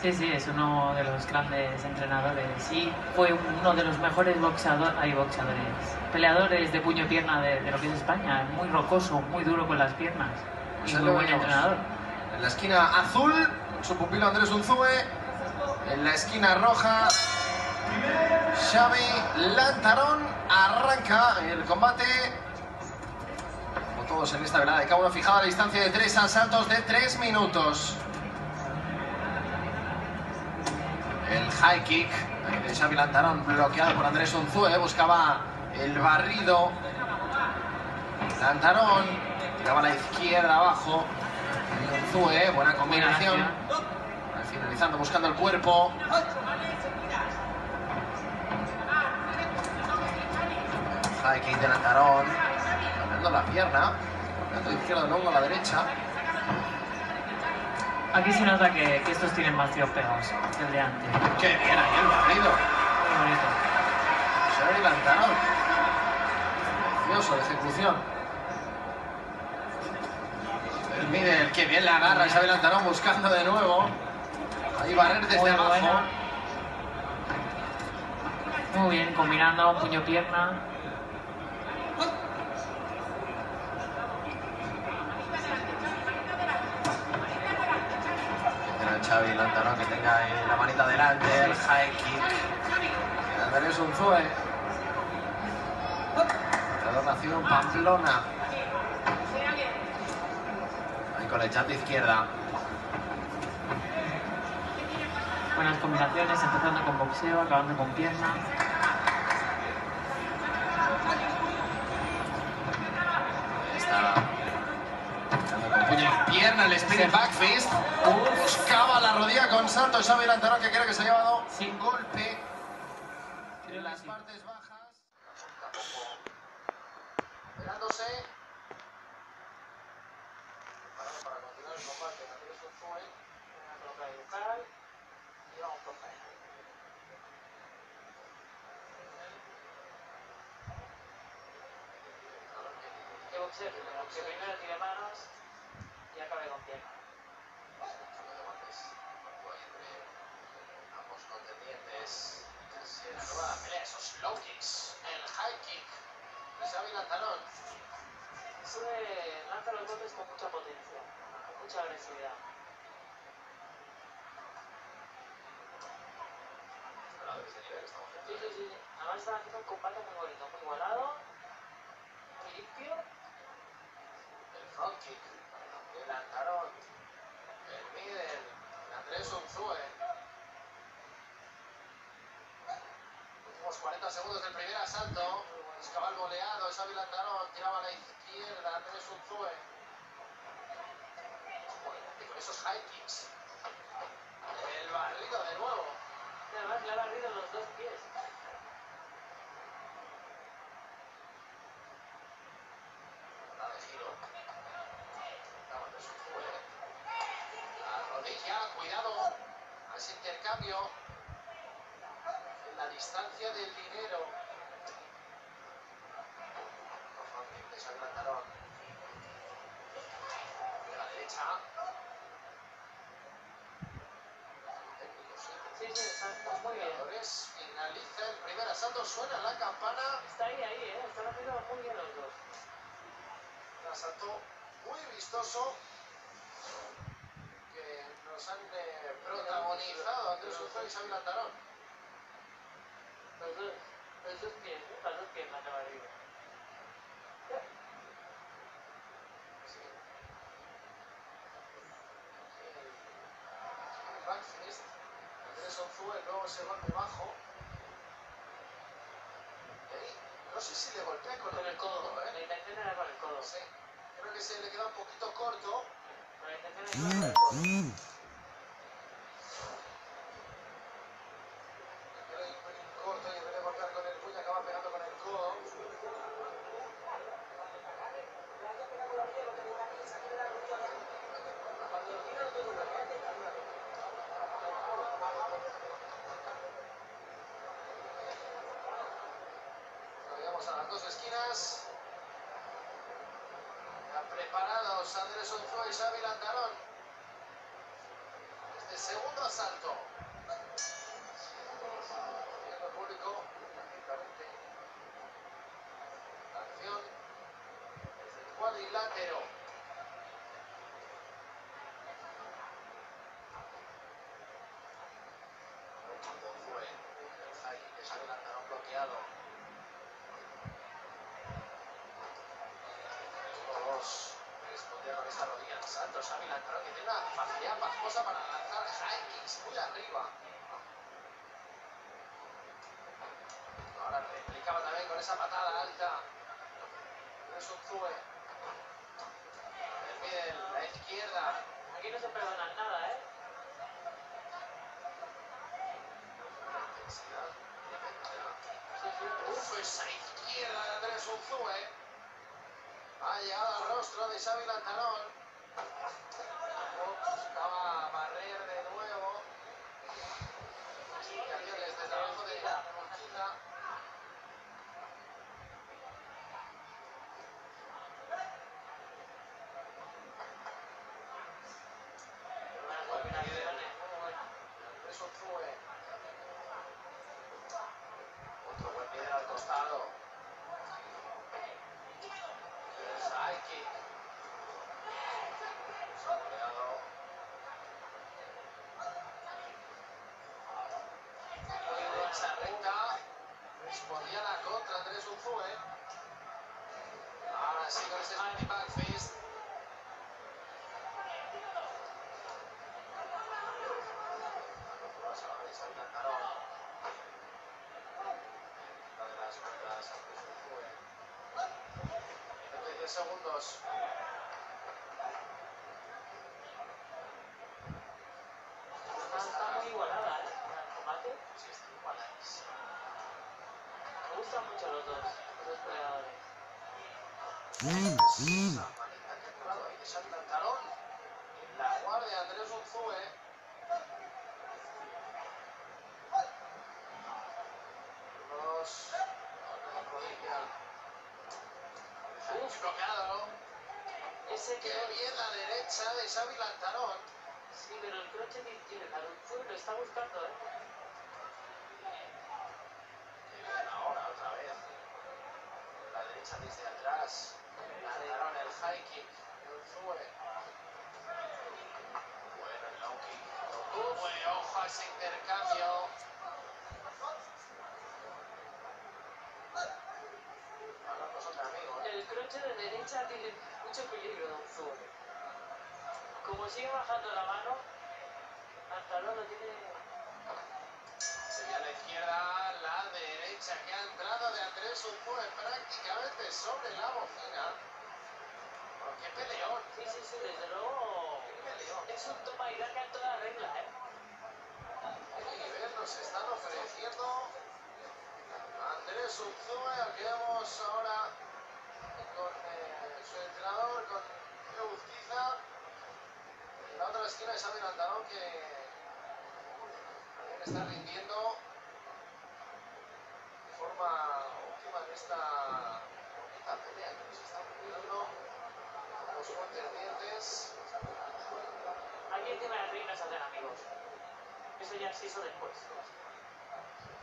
Sí, sí, es uno de los grandes entrenadores. Sí, fue uno de los mejores boxeadores, hay boxeadores, peleadores de puño y pierna de, de lo que es España. Muy rocoso, muy duro con las piernas. Y Pues ahí muy buen entrenador. En la esquina azul, su pupilo Andrés Unzúe. En la esquina roja, Xavi Lantarón. Arranca el combate. Como todos en esta velada de cada uno fijado a la distancia de tres asaltos de tres minutos. El high kick de Xavi Lantarón bloqueado por Andrés Unzúe. Buscaba el barrido. Lantarón tiraba a la izquierda abajo. Unzúe, buena combinación. Finalizando, buscando el cuerpo. High kick de Lantarón. Cambiando la pierna. Cambiando de izquierda luego a la derecha. Aquí se nota que, que estos tienen más tiros pegados que el de antes. Qué bien ahí el barrido. Muy bonito. Xavi Lantarón. Precioso ejecución. El Middle, qué bien la agarra Xavi Lantarón buscando de nuevo. Ahí barrer desde Muy abajo. buena. Muy bien, combinando puño-pierna. Xavi Lantarón que tenga ahí la manita delante, el high kick. Andrés Unzue. Entrenador nacido en Pamplona. Ahí con el chat de izquierda. Buenas combinaciones, empezando con boxeo, acabando con pierna. Ahí está. Pierna, el spinning back fist. Buscaba la rodilla con salto. Xavi Lantarón que cree que se ha llevado un golpe Creo en las partes bajas. Pegándose. Parado para continuar el combate. Andrés Unzue. Que boxeo primero, que primero tire manos y acabe con pierna. De guantes. Ambos contendientes. Se la pelea. Esos low kicks. El high kick. Xavi Lantarón. Sube, lanza los golpes con mucha potencia, con mucha agresividad. Sí, sí, sí. Además están haciendo un combate muy bonito, muy igualado, muy limpio. El front kick Lantarón. El middle de Andrés Unzue. Últimos 40 segundos del primer asalto. Buscaba el goleado. Xavi Lantarón tiraba a la izquierda. Andrés Unzue. Y con esos high kicks. El barrido de nuevo. Además le ha barrido los dos pies. Ese intercambio. En la distancia del dinero. De Xavi Lantarón. De la derecha. Sí. Sí, está muy bien. Finaliza el primer asalto. Suena la campana. Está ahí, ahí, ¿eh? Están haciendo muy bien los dos. Un asalto muy vistoso. Que nos han eh, protagonizado Andrés Unzue y Xavi Lantarón. Los dos, los dos pies, ¿eh? Las dos piernas le ha barrido. Sí. El backfist. Andrés Unzue, luego ese golpe bajo. Y ahí, no sé si le golpea con, Con el codo, ¿eh? la intención era con el codo. Sí. Creo que se le queda un poquito corto. La intención era con el codo. Queda un pelín corto y en vez de golpear con el puño acaba pegando con el codo. Lo veamos a las dos esquinas. Ya preparados Andrés Unzúa y Xavi Lantarón. Este es demasiado salto. Viendo el público, lógicamente. Acción desde el cuadrilátero. Cuando fue el high kick que se adelantaron bloqueado. Dos. Respondía con saltos. Ávila claro que tiene una facilidad pasmosa para lanzar kicks muy arriba. Ahora replicaba también con esa patada alta. Es un Zue. El la izquierda. Aquí no se perdonan nada, ¿eh? Intensidad. Uf, esa izquierda de Andrés Unzúe. Ha llegado al rostro de Xavi Lantarón. Buscaba barrer de nuevo. Desde. Otro buen pie al costado. Segundos. Está, está muy igualada, ¿eh? El combate. Sí, está igualadísimo. Me gustan mucho los dos, los dos peleadores. Esa manita que ha de Xavi Lantarón. En la guardia Andrés Unzúe. Con la rodilla. Uf, bloqueado. Ese que... bien la derecha de Xavi Lantarón. Sí, pero el croche de izquierda, el lo está buscando, ¿eh? Qué bien ahora otra vez. La derecha desde atrás. High kick. Unzúe. Bueno, el low kick. Uf, ojo a ese intercambio. El croche de derecha tiene mucho peligro, Don Zue. Como sigue bajando la mano, hasta luego tiene... Sería la izquierda, la derecha que ha entrado de Andrés Unzúe prácticamente sobre la bocina. Qué peleón, Sí, sí, sí, desde luego... Es un toma y daca en toda regla, ¿eh? Qué nivel nos están ofreciendo Andrés Unzúe, al que vemos ahora con su entrenador, con Uzquiza. En la otra esquina Xavi Lantarón que también está rindiendo de forma óptima en esta bonita pelea que nos está ocurriendo con los contendientes. Aquí encima del ring no se hacen amigos. Eso ya se hizo después.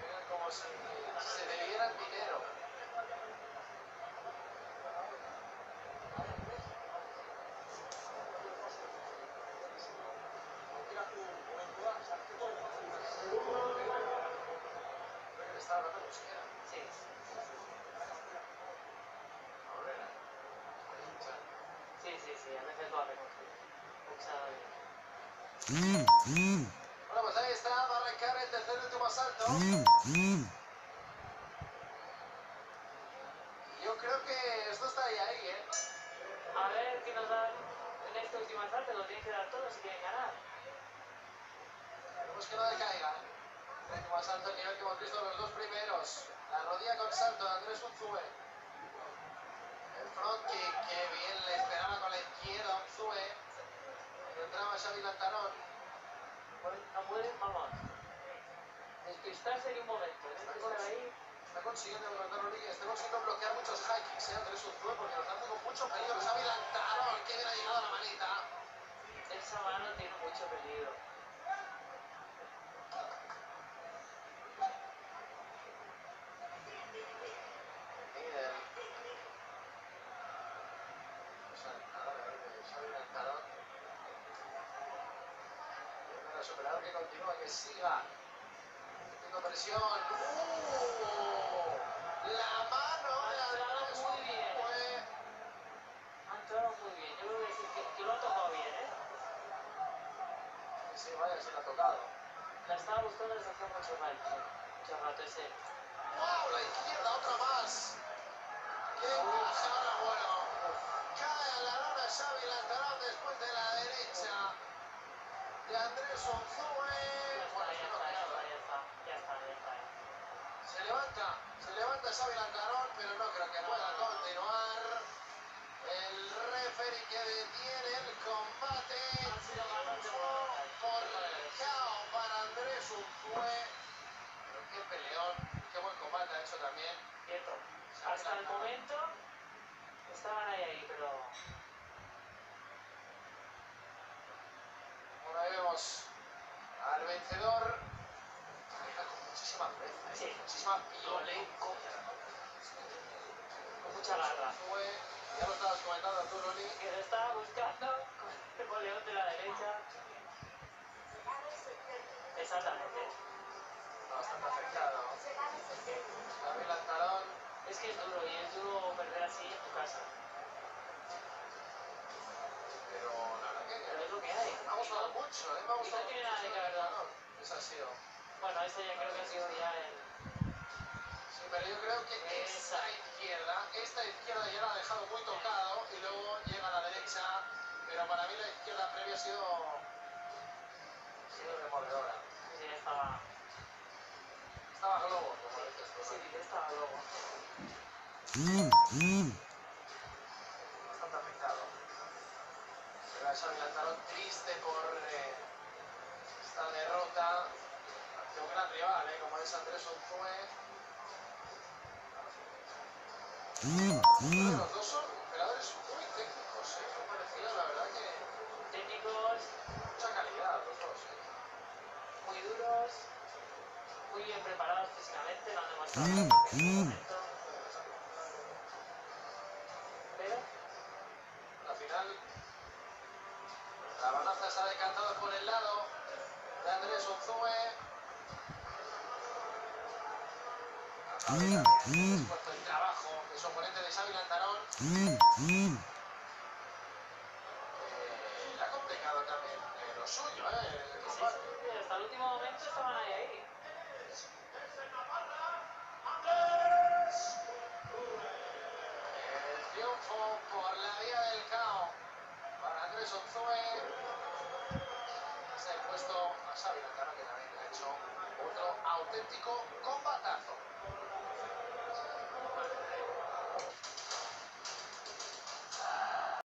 Pegan como si se debieran dinero. Creo que está hablando euskera. Sí. Ahora, Sí, sí, sí, a veces lo hacemos. Boxeadores. Bueno, pues ahí está, va a arrancar el tercer y último asalto. Yo creo que esto está ahí, ahí, ¿eh? A ver qué nos dan en este último asalto, lo tienen que dar todos si quieren ganar. Esperemos que no decaiga. El último asalto, el nivel que hemos visto los dos primeros. La rodilla con salto de Andrés Unzúe. El front kick, que bien le esperaba con la izquierda Unzúe. Y entraba Xavi Lantarón. No pueden, vamos. Despistarse ni un momento. Tienen que estar ahí. Está consiguiendo levantar Rodríguez, está consiguiendo bloquear muchos high kicks, ¿eh? Andrés Unzúe, porque los hace con mucho peligro. Xavi Lantarón, que bien ha llegado la manita. Esa mano tiene mucho peligro. Que continúa, que siga. Metiendo presión. ¡Uh! La mano Ha entrado muy bien. Unzue. Ha entrado muy bien. Yo creo que, sí, que, lo ha tocado bien, ¿eh? Sí, vaya, se le ha tocado. La estaba buscando desde hace mucho rato. Mucho rato ese. ¡Wow! La izquierda, otra más. ¡Qué ahora, bueno! Cae a la lona Xavi Lantarón después de la derecha de Andrés Bueno, ya está, ya pegado. está, ya está, ya está, ya está. Se levanta, se levanta Xavi Lantarón, pero no creo que pueda continuar. El referee que detiene el combate. Triunfo por KO para Andrés Unzue. Pero qué peleón, qué buen combate ha hecho también. Hasta el momento estaban ahí, ahí, pero Vemos al vencedor. Con muchísima dureza, ¿eh? Sí. muchísima violencia. con mucha garra. Fue, ya lo estabas comentando tú, Loli. Que se estaba buscando con el boleón de la derecha. Exactamente. Bastante afectado. Gabriel Antarón. Es que es duro y es duro perder así en tu casa. Gustado mucho, ¿eh? Me ha Y no gustado tiene mucho nada de que haber dado. Antarón. Esa ha sido. Bueno, este ya creo que ha sido ya el. Sí, pero yo creo que esta izquierda, esta izquierda ya la ha dejado muy tocado y luego llega a la derecha. Pero para mí la izquierda previa ha sido, ha sido demoledora. Sí, ya estaba. Estaba globo, como dices tú. Sí, ¿no? ya estaba luego. A Xavi Lantarón triste por eh, esta derrota ante un gran rival, eh, como es Andrés Unzue. Bueno, los dos son operadores muy técnicos, eh, muy parecidos, la verdad que Técnicos mucha calidad los dos. Eh. muy duros, muy bien preparados físicamente, lo han demostrado Esfuerzo y trabajo de su oponente de Xavi Lantarón. Eh, le ha complicado también lo suyo, ¿eh? hasta el último momento estaban ahí, ahí. El triunfo por la vía del cao para Andrés Unzue. Se ha impuesto a Xavi Lantarón, que también ha hecho otro auténtico combatazo.